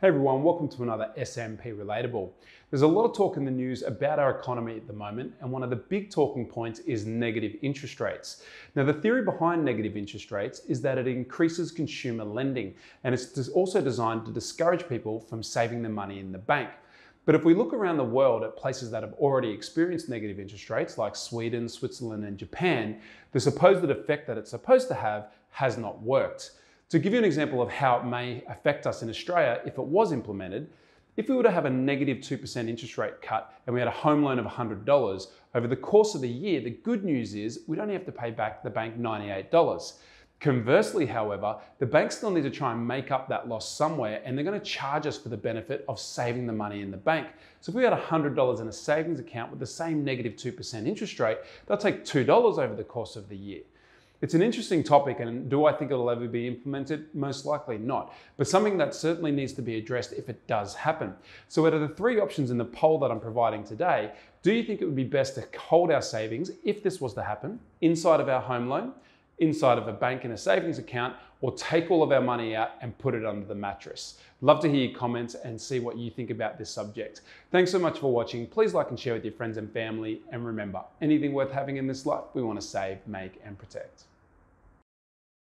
Hey everyone, welcome to another SMP Relatable. There's a lot of talk in the news about our economy at the moment, and one of the big talking points is negative interest rates. Now, the theory behind negative interest rates is that it increases consumer lending, and it's also designed to discourage people from saving their money in the bank. But if we look around the world at places that have already experienced negative interest rates, like Sweden, Switzerland, and Japan, the supposed effect that it's supposed to have has not worked. To give you an example of how it may affect us in Australia if it was implemented, if we were to have a negative 2% interest rate cut and we had a home loan of $100, over the course of the year, the good news is we'd only have to pay back the bank $98. Conversely, however, the bank still need to try and make up that loss somewhere and they're going to charge us for the benefit of saving the money in the bank. So if we had $100 in a savings account with the same negative 2% interest rate, they'll take $2 over the course of the year. It's an interesting topic, and do I think it'll ever be implemented? Most likely not, but something that certainly needs to be addressed if it does happen. So, out of the three options in the poll that I'm providing today, do you think it would be best to hold our savings, if this was to happen, inside of our home loan, inside of a bank in a savings account, or take all of our money out and put it under the mattress? Love to hear your comments and see what you think about this subject. Thanks so much for watching. Please like and share with your friends and family. And remember, anything worth having in this life, we want to save, make, and protect.